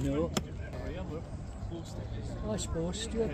No. I suppose, Stuart.